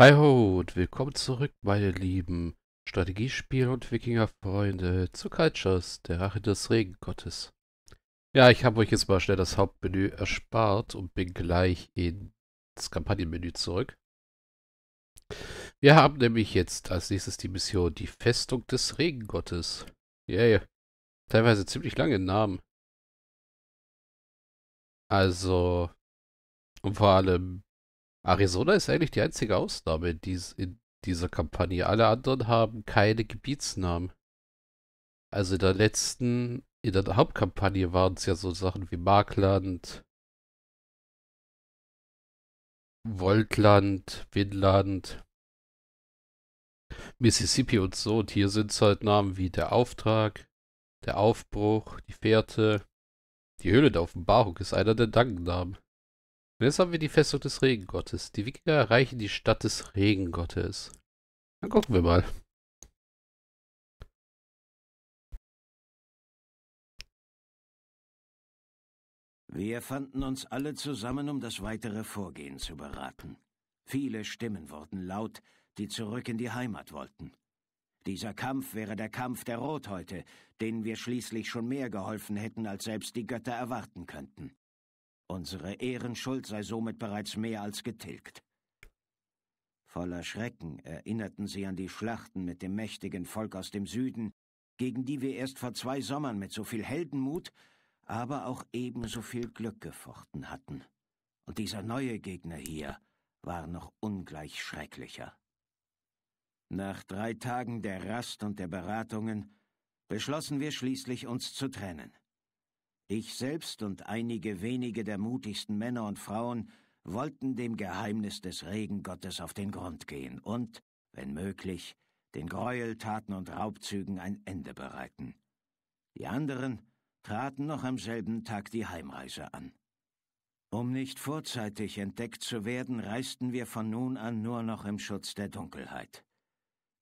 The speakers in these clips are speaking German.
Hi ho und willkommen zurück, meine lieben Strategiespiel- und Wikinger-Freunde zu Cultures, der Rache des Regengottes. Ja, ich habe euch jetzt mal schnell das Hauptmenü erspart und bin gleich ins Kampagnenmenü zurück. Wir haben nämlich jetzt als nächstes die Mission Die Festung des Regengottes. Yeah, teilweise ziemlich lange Namen. Also, und vor allem Arizona ist eigentlich die einzige Ausnahme in, dies, in dieser Kampagne. Alle anderen haben keine Gebietsnamen. Also in der letzten, in der Hauptkampagne waren es ja so Sachen wie Markland, Voltland, Winland, Mississippi und so. Und hier sind es halt Namen wie der Auftrag, der Aufbruch, die Fährte. Die Höhle der Offenbarung ist einer der Dankennamen. Und jetzt haben wir die Festung des Regengottes. Die Wikinger erreichen die Stadt des Regengottes. Dann gucken wir mal. Wir fanden uns alle zusammen, um das weitere Vorgehen zu beraten. Viele Stimmen wurden laut, die zurück in die Heimat wollten. Dieser Kampf wäre der Kampf der Rothäute, denen wir schließlich schon mehr geholfen hätten, als selbst die Götter erwarten könnten. Unsere Ehrenschuld sei somit bereits mehr als getilgt. Voller Schrecken erinnerten sie an die Schlachten mit dem mächtigen Volk aus dem Süden, gegen die wir erst vor zwei Sommern mit so viel Heldenmut, aber auch ebenso viel Glück gefochten hatten. Und dieser neue Gegner hier war noch ungleich schrecklicher. Nach drei Tagen der Rast und der Beratungen beschlossen wir schließlich, uns zu trennen. Ich selbst und einige wenige der mutigsten Männer und Frauen wollten dem Geheimnis des Regengottes auf den Grund gehen und, wenn möglich, den Gräueltaten und Raubzügen ein Ende bereiten. Die anderen traten noch am selben Tag die Heimreise an. Um nicht vorzeitig entdeckt zu werden, reisten wir von nun an nur noch im Schutz der Dunkelheit.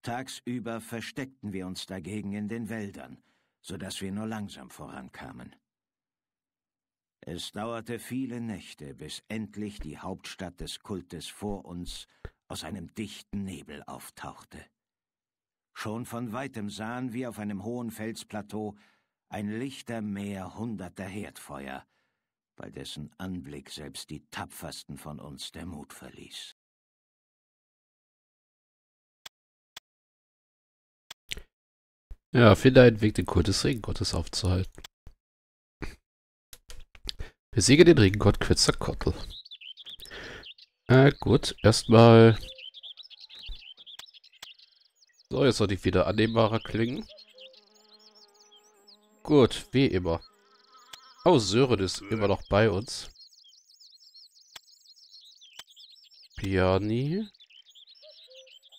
Tagsüber versteckten wir uns dagegen in den Wäldern, so dass wir nur langsam vorankamen. Es dauerte viele Nächte, bis endlich die Hauptstadt des Kultes vor uns aus einem dichten Nebel auftauchte. Schon von weitem sahen wir auf einem hohen Felsplateau ein lichter Meer hunderter Herdfeuer, bei dessen Anblick selbst die tapfersten von uns der Mut verließ. Ja, finde einen Weg, den Kult des Regengottes aufzuhalten. Besiege den Regengott Quetzalcoatl. Äh, gut. Erstmal... So, jetzt sollte ich wieder annehmbarer klingen. Gut, wie immer. Oh, Sören ist immer noch bei uns. Piani.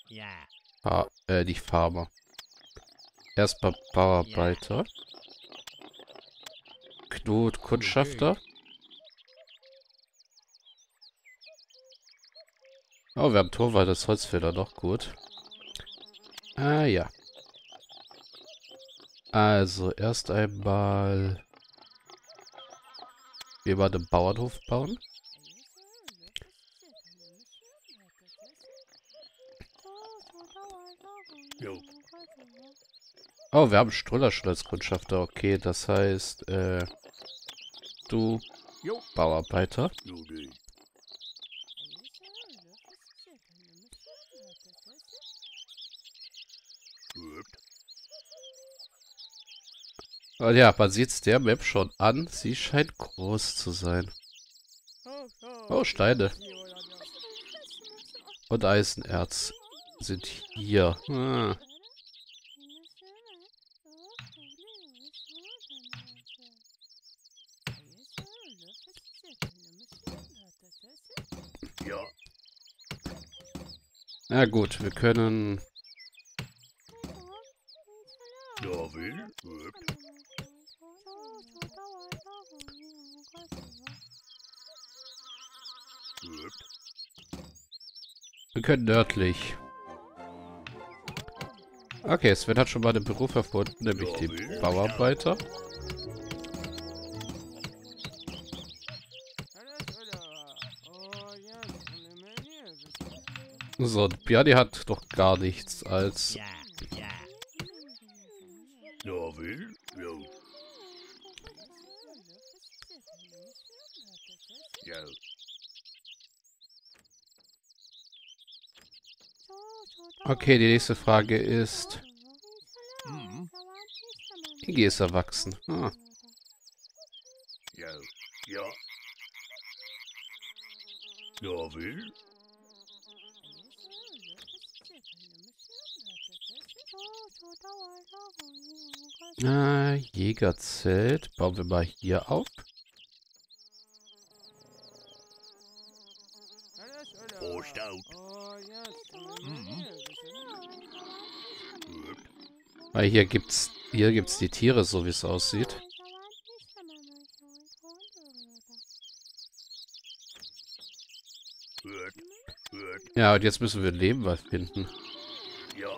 Ja. Ah, äh, nicht Farmer. Erstmal Bauarbeiter. Knut, Kundschafter. Oh, wir haben Torwald als Holzfäller noch. Gut. Ah, ja. Also, erst einmal... Wir mal einen Bauernhof bauen. Oh, wir haben Struller schon als Kundschafter. Okay, das heißt, äh... Du... Bauarbeiter. Und ja, man sieht es der Map schon an. Sie scheint groß zu sein. Oh, Steine. Und Eisenerz sind hier. Ah. Ja. Na gut, wir können... Ja, will. Gut. Gut. Wir können nördlich. Okay, Sven hat schon mal den Beruf erfunden, nämlich den Bauarbeiter. So, Bjarni hat doch gar nichts als... Ja, ja. Ja, will? Ja. Ja. Okay, die nächste Frage ist... Iggy ist erwachsen. Ah. Ja. Ja. Ja, will? Äh, Jägerzelt. Bauen wir mal hier auf. Prost out. Mhm. Weil hier gibt's hier gibt's die Tiere, so wie es aussieht. Ja, und jetzt müssen wir Leben was finden. Ja.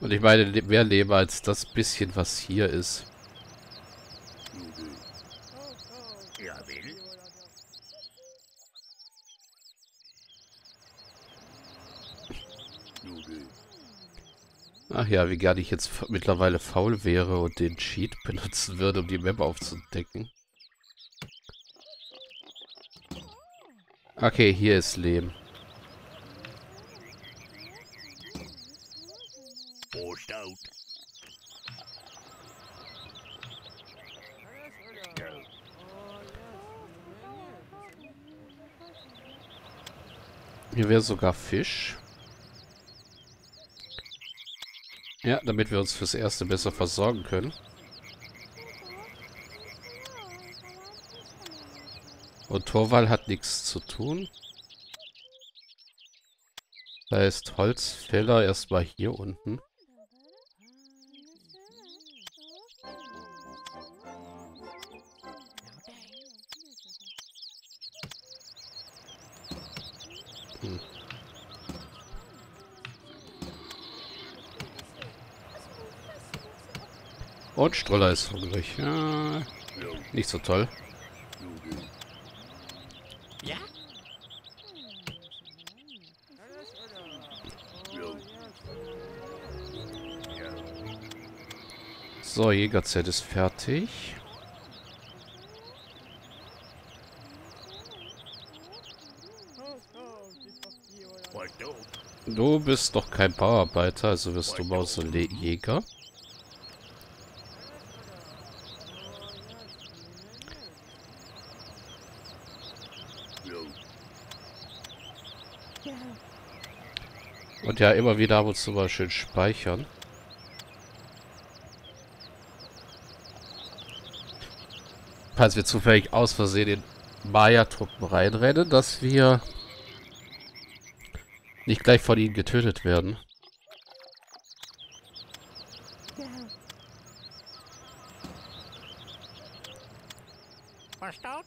Und ich meine, mehr Leben als das bisschen, was hier ist. Ja, will? Nudel. Ach ja, wie gerne ich jetzt mittlerweile faul wäre und den Cheat benutzen würde, um die Map aufzudecken. Okay, hier ist Leben. Ja. Hier wäre sogar Fisch. Ja, damit wir uns fürs Erste besser versorgen können. Und Torwal hat nichts zu tun. Das heißt, Holzfäller erstmal hier unten. Und Stroller ist hungrig. Ja, nicht so toll. So, Jägerzelt ist fertig. Du bist doch kein Bauarbeiter, also wirst du Le Jäger. Und ja, immer wieder ab und zu mal schön speichern. Falls wir zufällig aus Versehen in Maya-Truppen reinrennen, dass wir nicht gleich von ihnen getötet werden. Verstaut?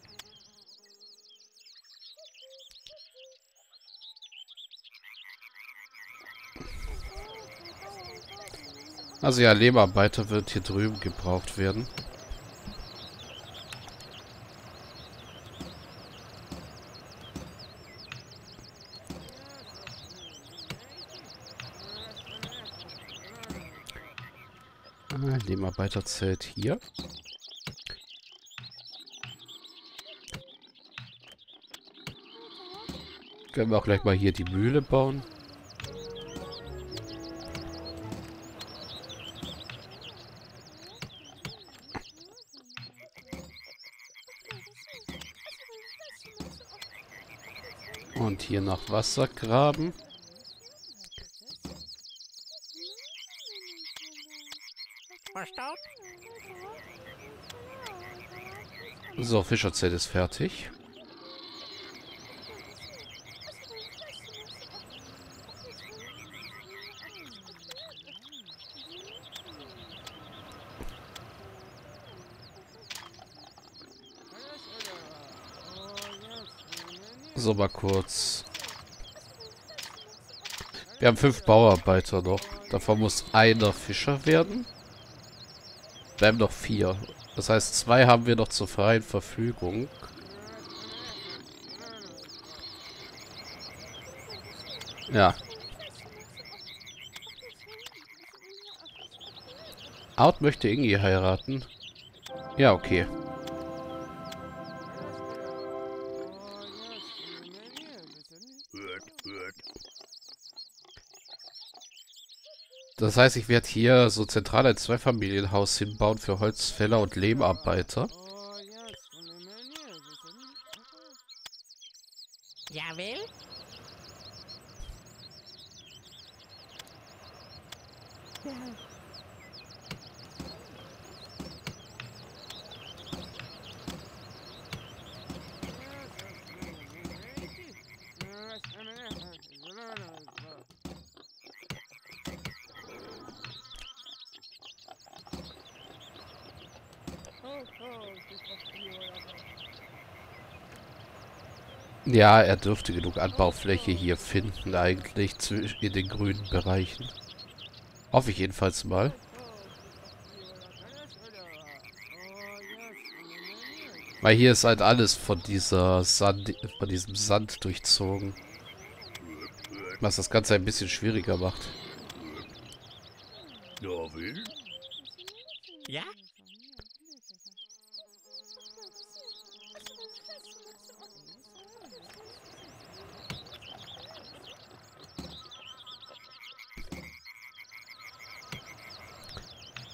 Also ja, Leberarbeiter wird hier drüben gebraucht werden. Ah, Lebenarbeiterzelt hier. Können wir auch gleich mal hier die Mühle bauen. Und hier nach Wasser graben. So, Fischerzelt ist fertig. So, mal kurz. Wir haben fünf Bauarbeiter noch. Davon muss einer Fischer werden. Bleiben noch vier. Das heißt, zwei haben wir noch zur freien Verfügung. Ja. Out möchte Ingi heiraten. Ja, okay. Das heißt, ich werde hier so zentral ein Zweifamilienhaus hinbauen für Holzfäller und Lehmarbeiter. Ja, will? Ja, er dürfte genug Anbaufläche hier finden, eigentlich, in den grünen Bereichen. Hoffe ich jedenfalls mal. Weil hier ist halt alles von dieser Sand, von diesem Sand durchzogen. Was das Ganze ein bisschen schwieriger macht. Ja, will? Ja?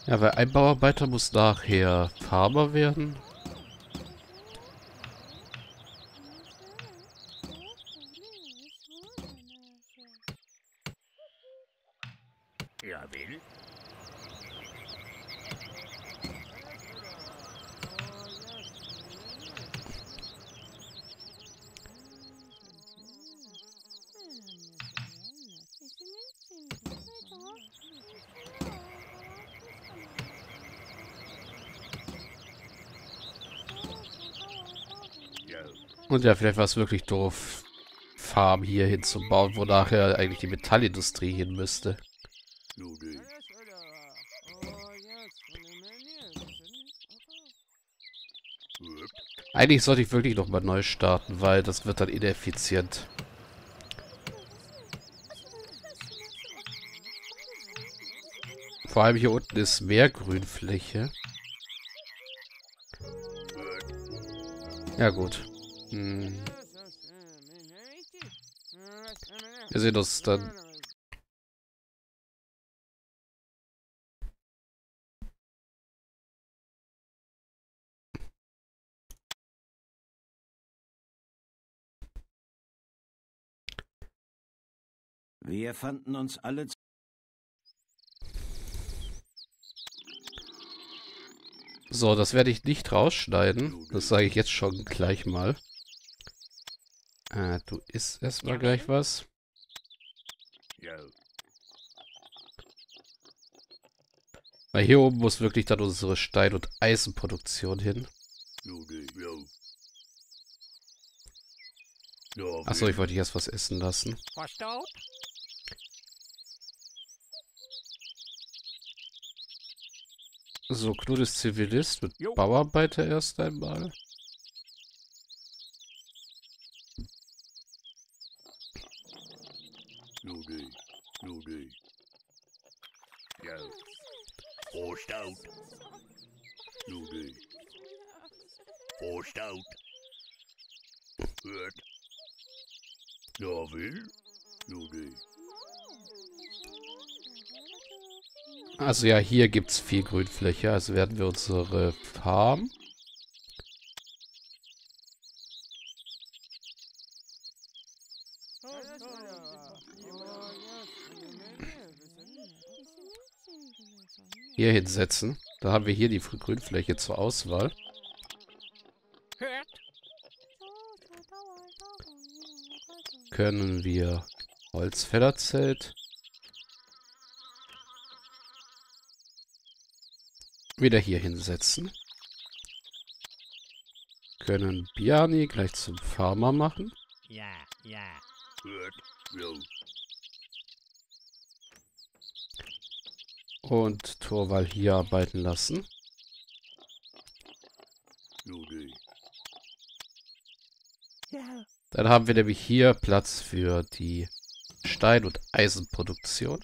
Ja, weil ein Bauarbeiter muss nachher Farmer werden. Ja, will? Und ja, vielleicht war es wirklich doof, Farm hier hinzubauen, wo nachher eigentlich die Metallindustrie hin müsste. Eigentlich sollte ich wirklich nochmal neu starten, weil das wird dann ineffizient. Vor allem hier unten ist mehr Grünfläche. Ja gut. Hm. Wir sehen uns dann. Wir fanden uns alle zu So, das werde ich nicht rausschneiden. Das sage ich jetzt schon gleich mal. Äh, du isst erstmal Ja. gleich was. ja, Weil hier oben muss wirklich dann unsere Stein- und Eisenproduktion hin. Achso, ich wollte dich erst was essen lassen. So, Knut ist Zivilist mit. Bauarbeiter erst einmal. Nu du, nu du. Ja. Prost out. Nu du. Prost out. Hört. Ja, will? Nu du. Also ja, hier gibt es viel Grünfläche. Also werden wir unsere Farm. Hier hinsetzen. Da haben wir hier die Grünfläche zur Auswahl. Können wir Holzfällerzelt. Wieder hier hinsetzen. Können Biani gleich zum Farmer machen. Ja, ja. Hört. Und Torwall hier arbeiten lassen. Dann haben wir nämlich hier Platz für die Stein- und Eisenproduktion.